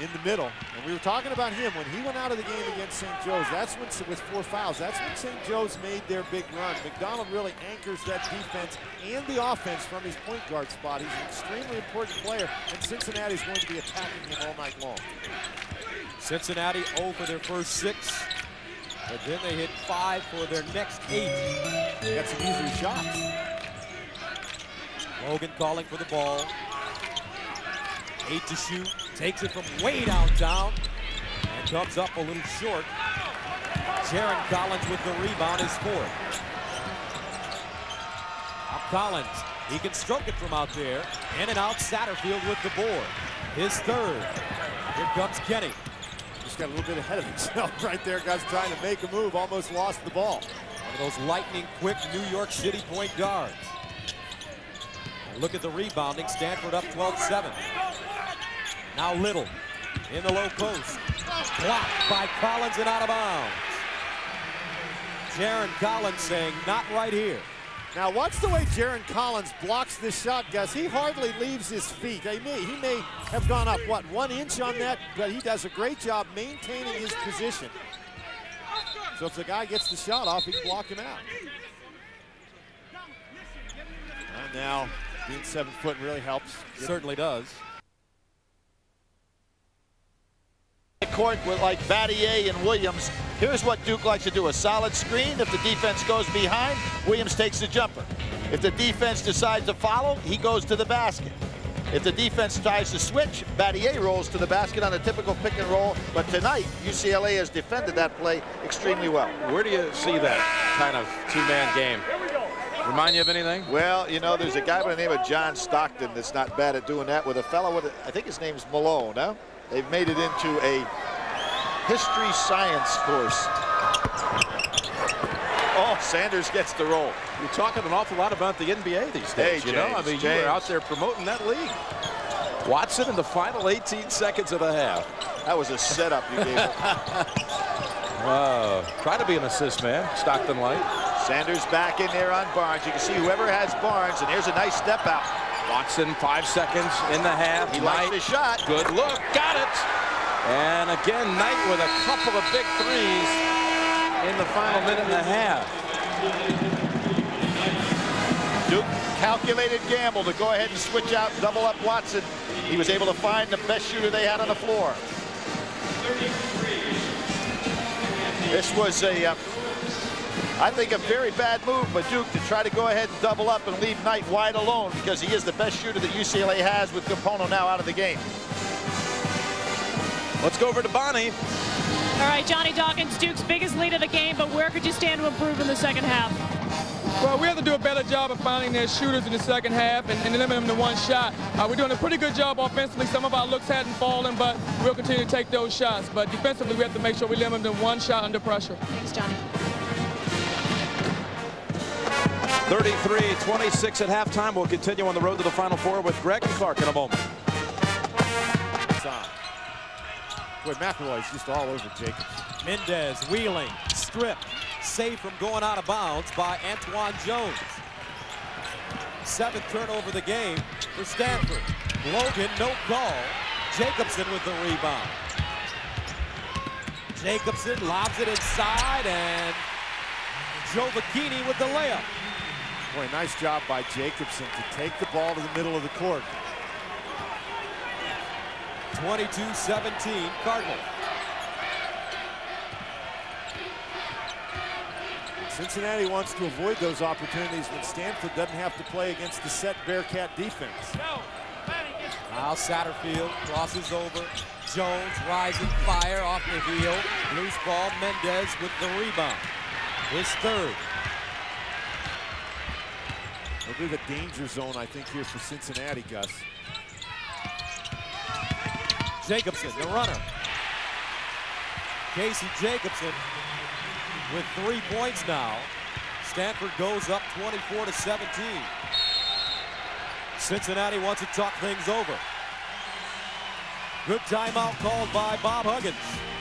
in the middle. And we were talking about him when he went out of the game against St. Joe's. That's when, with four fouls, that's when St. Joe's made their big run. McDonald really anchors that defense and the offense from his point guard spot. He's an extremely important player, and Cincinnati's going to be attacking him all night long. Cincinnati 0 for their first six. But then they hit five for their next eight. They got some easier shots. Logan calling for the ball. Eight to shoot. Takes it from way downtown. And comes up a little short. Jarron Collins with the rebound is fourth. Now Collins. He can stroke it from out there. In and out Satterfield with the board. His third. Here comes Kenny. Just got a little bit ahead of himself <laughs> right there. Guys trying to make a move, almost lost the ball. One of those lightning quick New York City point guards. And look at the rebounding. Stanford up 12-7. Now Little in the low post. Blocked by Collins and out of bounds. Jarron Collins saying, not right here. Now watch the way Jarron Collins blocks this shot, Gus. He hardly leaves his feet. He may, he may have gone up, what, one inch on that, but he does a great job maintaining his position. So if the guy gets the shot off, he can block him out. And now, being seven foot really helps. Certainly does. Court with like Battier and Williams. Here's what Duke likes to do. A solid screen. If the defense goes behind, Williams takes the jumper. If the defense decides to follow, he goes to the basket. If the defense tries to switch, Battier rolls to the basket on a typical pick and roll. But tonight, UCLA has defended that play extremely well. Where do you see that kind of two-man game? Remind you of anything? Well, you know, there's a guy by the name of John Stockton that's not bad at doing that with a fellow with, a, I think his name's Malone, huh? They've made it into a history science course. Oh, Sanders gets the roll. You're talking an awful lot about the NBA these days, hey, you know? I mean, James. you were out there promoting that league. Watson in the final 18 seconds of the half. That was a setup you gave him. <laughs> Uh, try to be an assist man, Stockton Light. Sanders back in there on Barnes. You can see whoever has Barnes, and here's a nice step out. Watson, five seconds in the half. He Knight, likes the shot. Good look, got it. And again, Knight with a couple of big threes in the final minute and a half. Duke calculated gamble to go ahead and switch out, double up Watson. He was able to find the best shooter they had on the floor. This was a, uh, I think, a very bad move by Duke to try to go ahead and double up and leave Knight wide alone because he is the best shooter that UCLA has with Kapono now out of the game. Let's go over to Bonnie. All right, Johnny Dawkins, Duke's biggest lead of the game, but where could you stand to improve in the second half? Well, we have to do a better job of finding their shooters in the second half and, and limiting them to one shot. Uh, we're doing a pretty good job offensively. Some of our looks hadn't fallen, but we'll continue to take those shots. But defensively, we have to make sure we limit them to one shot under pressure. Thanks, Johnny. 33-26 at halftime. We'll continue on the road to the Final Four with Greg and Clark in a moment. Boy, McElroy's just all over Jacobs. Mendez wheeling, strip, saved from going out of bounds by Antoine Jones. Seventh turnover of the game for Stanford. Logan, no call. Jacobsen with the rebound. Jacobsen lobs it inside, and Joe Bikini with the layup. Boy, nice job by Jacobsen to take the ball to the middle of the court. 22-17 Cardinal. Cincinnati wants to avoid those opportunities when Stanford doesn't have to play against the set Bearcat defense. Now Satterfield crosses over. Jones rising fire off the heel. Loose ball. Mendez with the rebound. His third. It'll be the danger zone, I think, here for Cincinnati, Gus. Jacobsen, the runner. Casey Jacobsen with three points now. Stanford goes up 24 to 17. Cincinnati wants to talk things over. Good timeout called by Bob Huggins.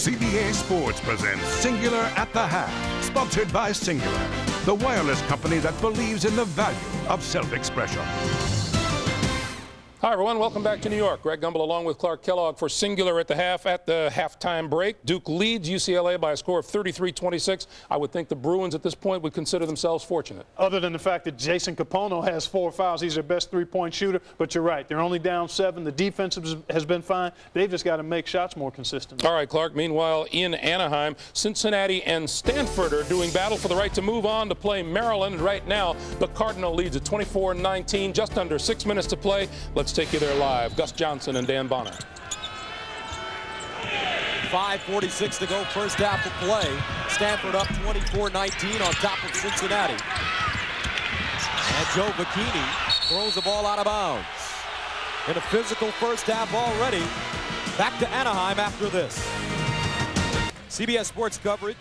CBS Sports presents Cingular at the Half, sponsored by Cingular, the wireless company that believes in the value of self-expression. Hi, everyone. Welcome back to New York. Greg Gumbel along with Clark Kellogg for Cingular at the half at the halftime break. Duke leads UCLA by a score of 33-26. I would think the Bruins at this point would consider themselves fortunate. Other than the fact that Jason Kapono has four fouls, he's their best three-point shooter. But you're right. They're only down seven. The defense has been fine. They've just got to make shots more consistent. All right, Clark. Meanwhile, in Anaheim, Cincinnati and Stanford are doing battle for the right to move on to play Maryland. Right now, the Cardinal leads at 24-19. Just under six minutes to play. Let's take you there live. Gus Johnson and Dan Bonner. 5.46 to go, first half of play. Stanford up 24-19 on top of Cincinnati. And Giovacchini throws the ball out of bounds. In a physical first half already. Back to Anaheim after this. CBS Sports coverage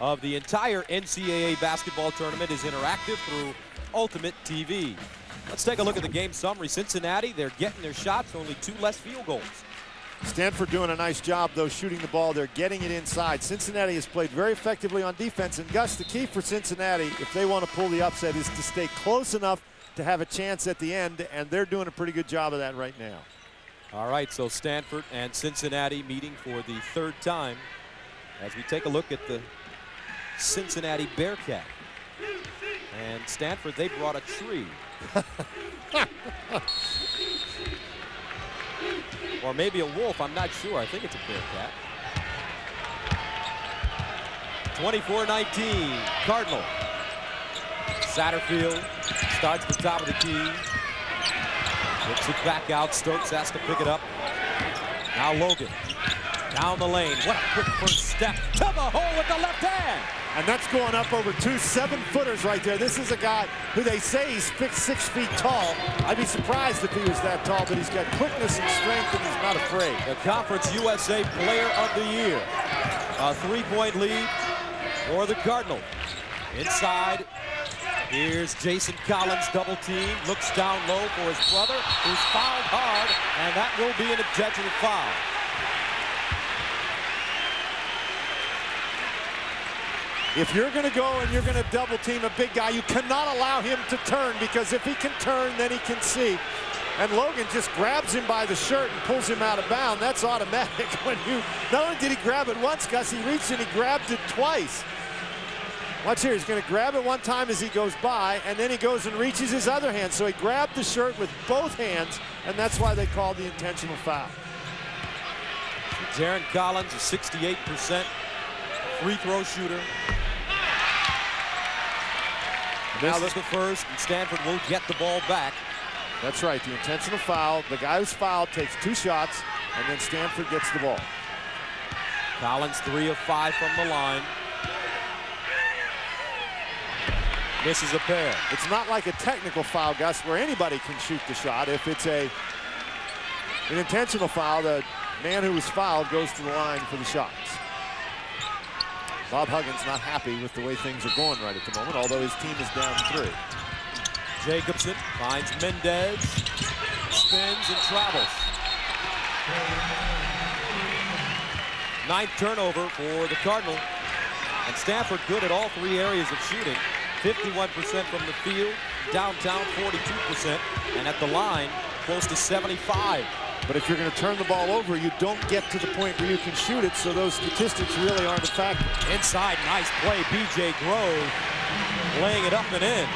of the entire NCAA basketball tournament is interactive through Ultimate TV. Let's take a look at the game summary. Cincinnati, they're getting their shots, only two less field goals. Stanford doing a nice job, though, shooting the ball. They're getting it inside. Cincinnati has played very effectively on defense. And, Gus, the key for Cincinnati, if they want to pull the upset, is to stay close enough to have a chance at the end. And they're doing a pretty good job of that right now. All right, so Stanford and Cincinnati meeting for the third time as we take a look at the Cincinnati Bearcat. And Stanford, they brought a tree or maybe a wolf, I'm not sure. I think it's a bearcat. 24-19, Cardinal. Satterfield starts the top of the key. Gets it back out. Stokes has to pick it up. Now Logan. Down the lane. What a quick first step. To the hole with the left hand. And that's going up over two seven-footers right there. This is a guy who they say he's six feet tall. I'd be surprised if he was that tall, but he's got quickness and strength, and he's not afraid. The Conference USA Player of the Year. A three-point lead for the Cardinal. Inside, here's Jason Collins, double team. Looks down low for his brother, who's fouled hard, and that will be an intentional foul. If you're going to go and you're going to double team a big guy, you cannot allow him to turn because if he can turn, then he can see. And Logan just grabs him by the shirt and pulls him out of bounds. That's automatic. <laughs> When you not only did he grab it once, Gus, he reached and he grabbed it twice. Watch here. He's going to grab it one time as he goes by, and then he goes and reaches his other hand. So he grabbed the shirt with both hands, and that's why they called the intentional foul. Jarron Collins, a 68% free throw shooter. Now this the first, and Stanford will get the ball back. That's right, the intentional foul. The guy who's fouled takes two shots, and then Stanford gets the ball. Collins three of five from the line. Misses a pair. It's not like a technical foul, Gus, where anybody can shoot the shot. If it's a an intentional foul, the man who was fouled goes to the line for the shots. Bob Huggins not happy with the way things are going right at the moment, although his team is down three. Jacobsen finds Mendez, spins and travels. Ninth turnover for the Cardinal. And Stanford good at all three areas of shooting. 51% from the field, downtown 42%, and at the line close to 75. But if you're going to turn the ball over, you don't get to the point where you can shoot it, so those statistics really aren't a factor. Inside, nice play, B.J. Grove laying it up and in.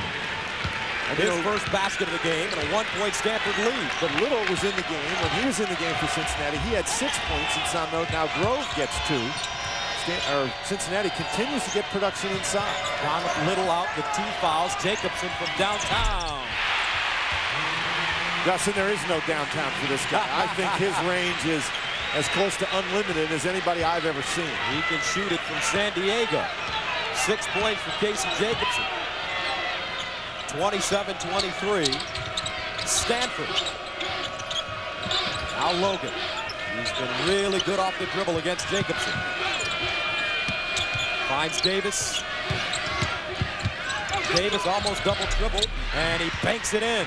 And his first basket of the game and a one-point Stanford lead. But Little was in the game. When he was in the game for Cincinnati, he had six points, and so now Grove gets two. Stan or Cincinnati continues to get production inside. Donovan Little out with two fouls. Jacobsen from downtown. Dustin, there is no downtown for this guy. I think his <laughs> range is as close to unlimited as anybody I've ever seen. He can shoot it from San Diego. Six points for Casey Jacobsen. 27-23. Stanford. Now Logan. He's been really good off the dribble against Jacobsen. Finds Davis. Davis almost double dribble, and he banks it in.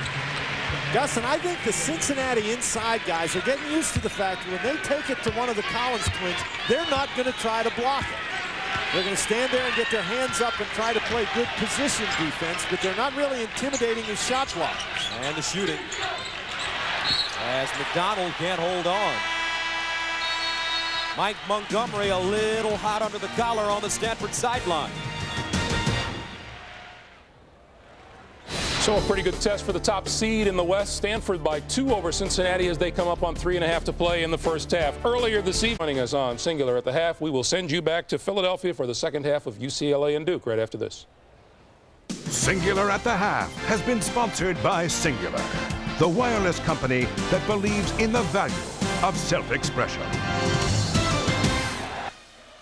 Dustin, I think the Cincinnati inside guys are getting used to the fact when they take it to one of the Collins twins, they're not going to try to block it. They're going to stand there and get their hands up and try to play good position defense, but they're not really intimidating his shot block. And the shooting. As McDonald can't hold on. Mike Montgomery a little hot under the collar on the Stanford sideline. So a pretty good test for the top seed in the West. Stanford by two over Cincinnati as they come up on three and a half to play in the first half. Earlier this evening, joining us on Cingular at the half, we will send you back to Philadelphia for the second half of UCLA and Duke right after this. Cingular at the half has been sponsored by Cingular, the wireless company that believes in the value of self-expression.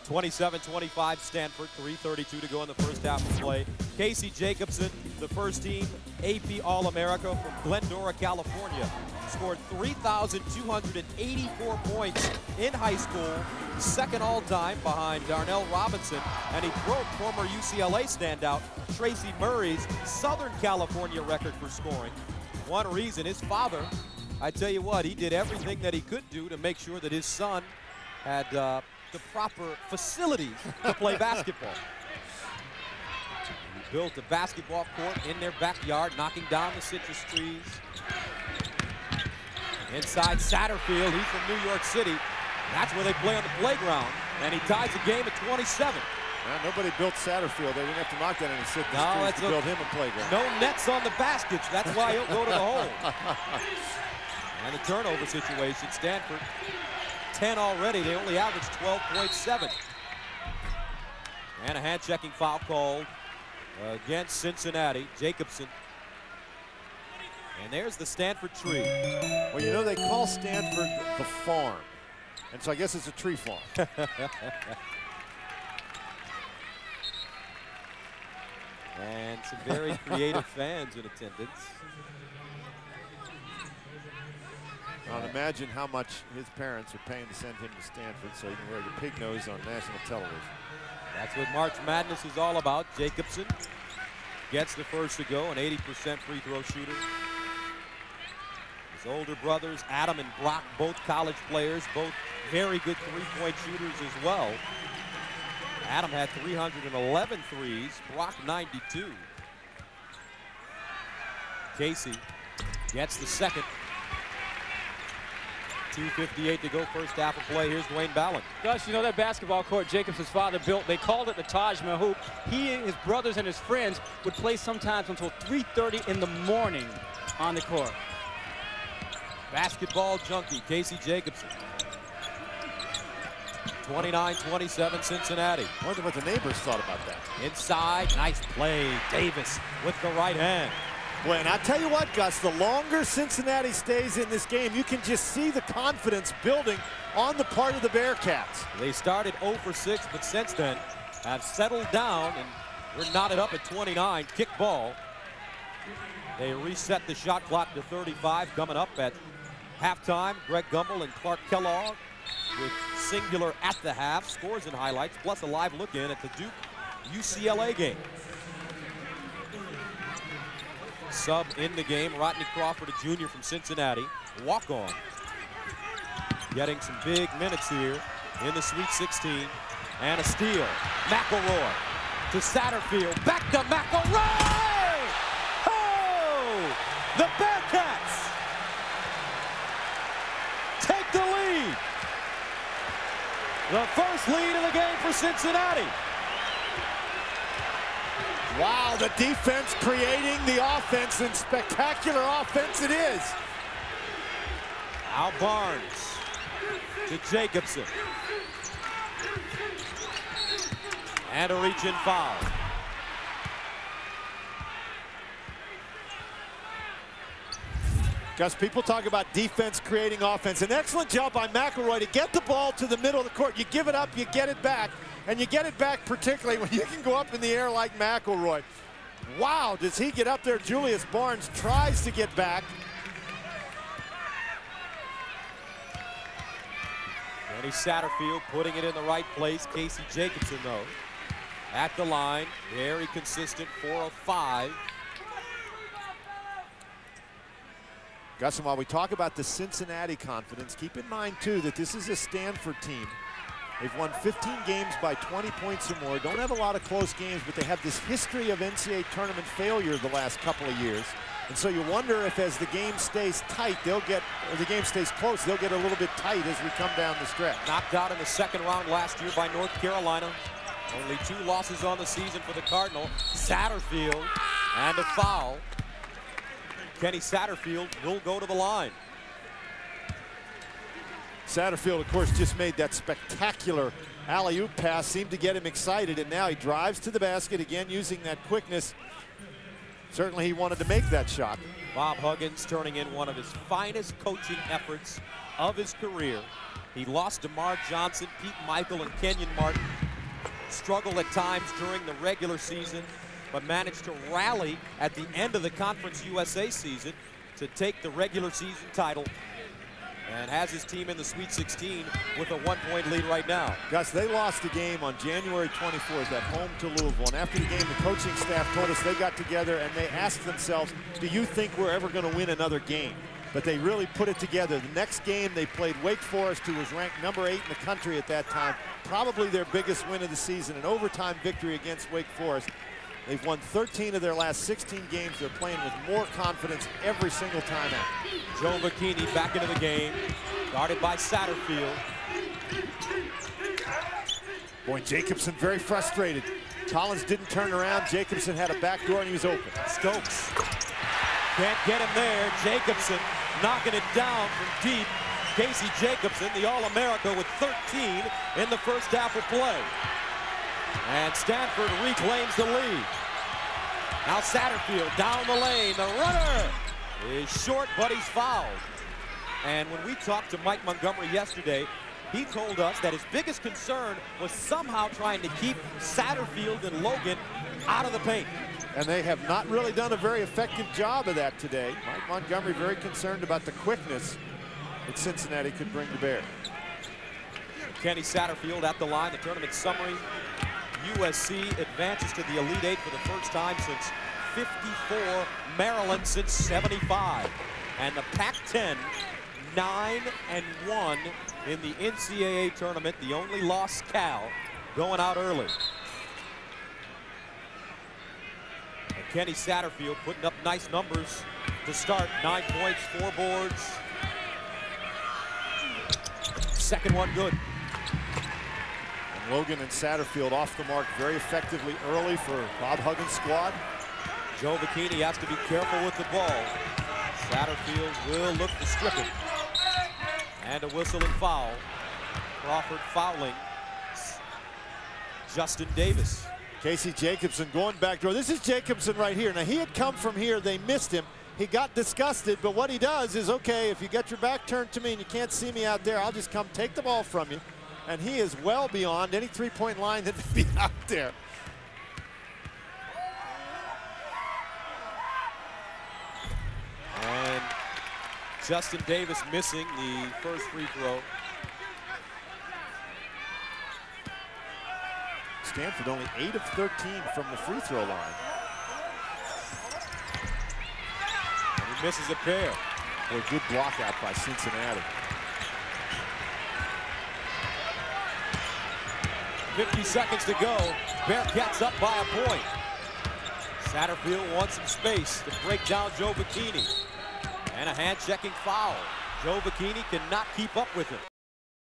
27-25 Stanford, 3.32 to go in the first half of play. Casey Jacobsen, the first team AP All-America from Glendora, California. Scored 3,284 points in high school, second all-time behind Darnell Robinson, and he broke former UCLA standout Tracy Murray's Southern California record for scoring. One reason, his father, I tell you what, he did everything that he could do to make sure that his son had uh, the proper facilities to play basketball. He built a basketball court in their backyard, knocking down the citrus trees. Inside Satterfield, he's from New York City. That's where they play on the playground, and he ties the game at 27. Well, nobody built Satterfield. They didn't have to knock down any citrus no, trees to a, build him a playground. No nets on the baskets. That's why he'll go to the hole. <laughs> and the turnover situation, Stanford 10 already. They only averaged 12.7. And a hand checking foul called against Cincinnati. Jacobsen. And there's the Stanford tree. Well, you know, they call Stanford the farm. And so I guess it's a tree farm. <laughs> and some very <laughs> creative fans in attendance. Well, imagine how much his parents are paying to send him to Stanford so he can wear the pig nose on national television. That's what March Madness is all about. Jacobsen gets the first to go, an 80% free throw shooter. His older brothers, Adam and Brock, both college players, both very good three-point shooters as well. Adam had 311 threes, Brock 92. Casey gets the second. 2.58 to go first half of play. Here's Dwayne Ballon. Gus, you know that basketball court Jacobsen's father built, they called it the Taj Mahal. He and his brothers and his friends would play sometimes until 3.30 in the morning on the court. Basketball junkie, Casey Jacobsen. 29-27 Cincinnati. I wonder what the neighbors thought about that. Inside, nice play. Davis with the right hand. Boy, and I tell you what, Gus, the longer Cincinnati stays in this game, you can just see the confidence building on the part of the Bearcats. They started 0 for 6, but since then have settled down and we're knotted up at 29. Kick ball. They reset the shot clock to 35 coming up at halftime. Greg Gumbel and Clark Kellogg with Cingular at the half. Scores and highlights, plus a live look in at the Duke UCLA game. Sub in the game, Rodney Crawford, a junior from Cincinnati. Walk on. Getting some big minutes here in the Sweet 16. And a steal. McElroy to Satterfield. Back to McElroy! Oh! The Bearcats take the lead. The first lead of the game for Cincinnati. Wow, the defense creating the offense, and spectacular offense it is. Al Barnes to Jacobsen. And a reach-in foul. Gus, people talk about defense creating offense. An excellent job by McElroy to get the ball to the middle of the court. You give it up, you get it back, and you get it back particularly when you can go up in the air like McElroy. Wow, does he get up there? Julius Barnes tries to get back. Kenny Satterfield putting it in the right place. Casey Jacobsen, though, at the line. Very consistent, 4 of 5. Gus, and while we talk about the Cincinnati confidence, keep in mind, too, that this is a Stanford team. They've won 15 games by 20 points or more. Don't have a lot of close games, but they have this history of NCAA tournament failure the last couple of years. And so you wonder if as the game stays tight, they'll get, or the game stays close, they'll get a little bit tight as we come down the stretch. Knocked out in the second round last year by North Carolina. Only two losses on the season for the Cardinal. Satterfield and a foul. Kenny Satterfield will go to the line. Satterfield, of course, just made that spectacular alley-oop pass, seemed to get him excited, and now he drives to the basket again using that quickness. Certainly he wanted to make that shot. Bob Huggins turning in one of his finest coaching efforts of his career. He lost to Mark Johnson, Pete Mickeal, and Kenyon Martin. Struggled at times during the regular season, but managed to rally at the end of the Conference USA season to take the regular season title and has his team in the Sweet 16 with a one-point lead right now. Gus, they lost the game on January 24th at home to Louisville. And after the game, the coaching staff told us they got together and they asked themselves, do you think we're ever going to win another game? But they really put it together. The next game, they played Wake Forest, who was ranked number eight in the country at that time. Probably their biggest win of the season, an overtime victory against Wake Forest. They've won 13 of their last 16 games. They're playing with more confidence every single time out. Giovacchini back into the game, guarded by Satterfield. Boy, Jacobsen very frustrated. Collins didn't turn around. Jacobsen had a back door and he was open. Stokes can't get him there. Jacobsen knocking it down from deep. Casey Jacobsen, the All-America with 13 in the first half of play. And Stanford reclaims the lead. Now Satterfield down the lane. The runner is short, but he's fouled. And when we talked to Mike Montgomery yesterday, he told us that his biggest concern was somehow trying to keep Satterfield and Logan out of the paint. And they have not really done a very effective job of that today. Mike Montgomery very concerned about the quickness that Cincinnati could bring to bear. Kenny Satterfield at the line. The tournament summary USC advances to the Elite Eight for the first time since 54, Maryland since 75. And the Pac-10, 9 and 1 in the NCAA tournament. The only lost Cal going out early. And Kenny Satterfield putting up nice numbers to start. Nine points, four boards. Second one good. Logan and Satterfield off the mark very effectively early for Bob Huggins' squad. Giovacchini has to be careful with the ball. Satterfield will look to strip it. And a whistle and foul. Crawford fouling Justin Davis. Casey Jacobsen going back door. This is Jacobsen right here. Now, he had come from here. They missed him. He got disgusted, but what he does is, okay, if you get your back turned to me and you can't see me out there, I'll just come take the ball from you and he is well beyond any three-point line that would be <laughs> out there. And Justin Davis missing the first free throw. Stanford only 8 of 13 from the free throw line. And he misses a pair. Boy, good block out by Cincinnati. 50 seconds to go. Bearcats up by a point. Satterfield wants some space to break down Giovacchini. And a hand-checking foul. Giovacchini cannot keep up with him.